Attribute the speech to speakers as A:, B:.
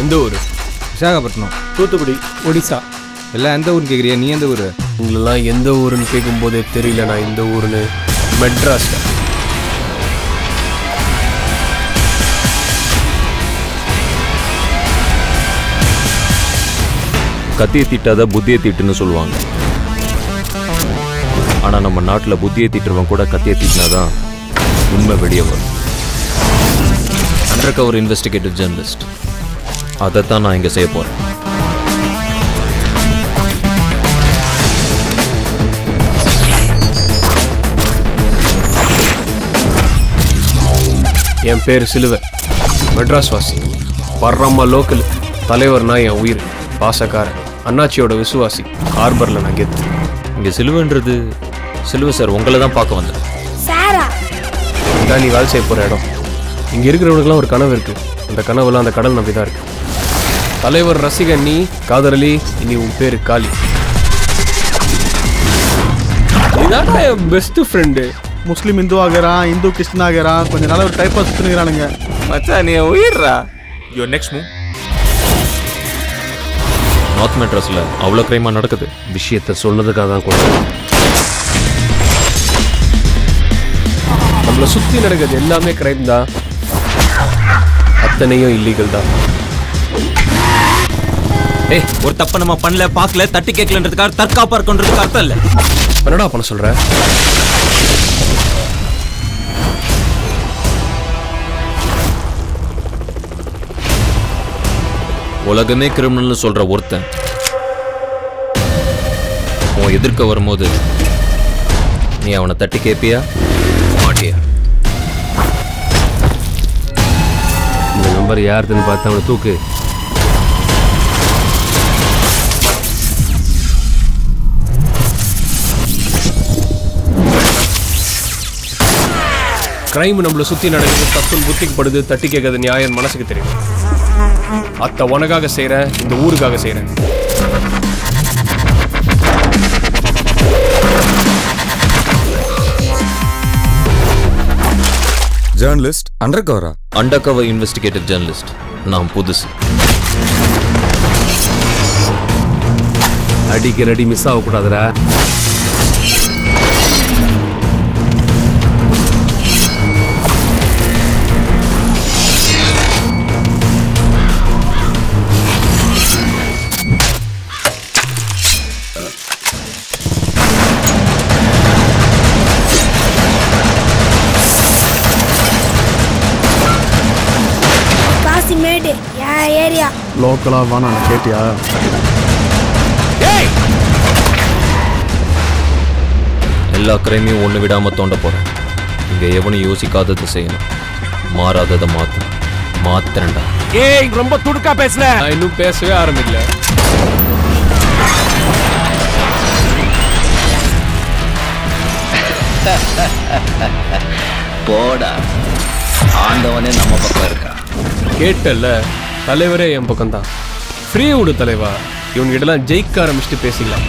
A: எந்த ஊர்?
B: விசாகப்பட்டினம்.
A: தூத்துக்குடி.
C: ஒடிசா.
B: எல்லாம் எந்த ஊர்னு கேட்குறியா நீ எந்த ஊர்?
A: உங்களெல்லாம் எந்த ஊருன்னு கேட்கும்போதே தெரியல நான் இந்த ஊருன்னு. மெட்ராஸ்.
D: கத்தியை தீட்டாத புத்தியை தீட்டுன்னு சொல்லுவாங்க. ஆனா நம்ம நாட்டுல புத்தியை தீட்டுறவன் கூட கத்தியை தீட்டினாதான் உண்மை வெளியே வரும். Under cover investigative journalist. அதைத்தான் நான் இங்க செய்ய போறேன்.
A: என் பேர் சிலுவை மெட்ராஸ் வாசி. வர்றம்மா லோக்கல். தலைவர்னா என் உயிர். பாசக்காரன். அண்ணாச்சியோட விசுவாசி. ஹார்பரில் நான் கெத்து.
D: இங்க சிலுவைன்றது சிலுவை சார் உங்களை தான் பார்க்க வந்தேன்.
E: சாரா?
A: இதான் நீ வேலை செய்ய போகிற இடம். இங்கே இருக்கிறவனுக்குலாம் ஒரு கனவு இருக்கு. அந்த கனவுலாம் அந்த கடல் நம்பி தான் இருக்கு. தலைவர் ரசிகன் நீ காதலி இனி உன் பேரு காளி. இதான் என் பெஸ்ட் ஃப்ரெண்டு
C: முஸ்லீம் இந்து ஆகிறான் இந்து கிறிஸ்டின் ஆகிறான் கொஞ்ச நாள் ஒரு டைப் சுற்றுனுங்கிறானுங்க
F: மச்சான் நீ உயிர்றா. யோர் நெக்ஸ்ட் மூவ்
D: நார்த் மெட்ராஸ்ல அவ்வளோ கிரைமா நடக்குது.
A: விஷயத்த சொன்னதுக்காக தான் கூட. நம்மளை சுற்றி நடக்கிறது எல்லாமே கிரைம் தான். அத்தனையும் இல்லீகல் தான்.
F: ஏய் ஒரு தப்ப நம்ம பண்ணல பார்க்கல தட்டி கேட்கலன்றதுக்காக தற்காப்பா இருக்குன்றதுக்கு அர்த்தம் இல்ல.
A: என்னடா பண்ண சொல்ற?
D: உலகமே கிரிமினல்னு சொல்ற ஒருத்தன். உன் எதிர்க்க வரும்போது நீ அவனை தட்டி கேப்பியா? மாட்டியா
A: இந்த நம்பர் யாருதுன்னு பார்த்து அவனை தூக்கு. கிரைம் நம்மளை சுத்தி நடக்குது தப்புன்னு புத்திக்கு படுது தட்டி கேட்கறது நியாயம் மனசுக்கு தெரியும். அத்த உனக்காக செய்றேன் இந்த ஊருக்காக செய்றேன்
G: ஜேர்னலிஸ்ட் அண்டர் கவரா
D: அண்டர் கவர் இன்வெஸ்டிகேட்டிவ் ஜேர்னலிஸ்ட் நான் புதுசு.
A: அடிக்கிற அடி மிஸ் ஆகக்கூடாதுடா.
E: காசிமேடு என் ஏரியா
C: லோக்கலாக வேணாம் கேட்டியா?
D: எல்லா கிரைமையும் ஒன்று விடாம தோண்ட போறேன். இங்க எவனும் யோசிக்காதது செய்யணும். மாறாததை மாத்து. மாத்திரண்டா
A: ஏய் ரொம்ப துடுக்கா பேசல நான் இன்னும் பேசவே ஆரம்பிக்கல.
H: போடா. ஆண்டவனே நம்ம பக்கம் இருக்கா?
A: கேட்டல்ல தலைவரே என் பக்கம்தான். ஃப்ரீவுடு ஃப்ரீ விடு தலைவா இவன்கிட்டலாம் ஜெயிக்க ஆரம்பிச்சுட்டு பேசிக்கலாம்.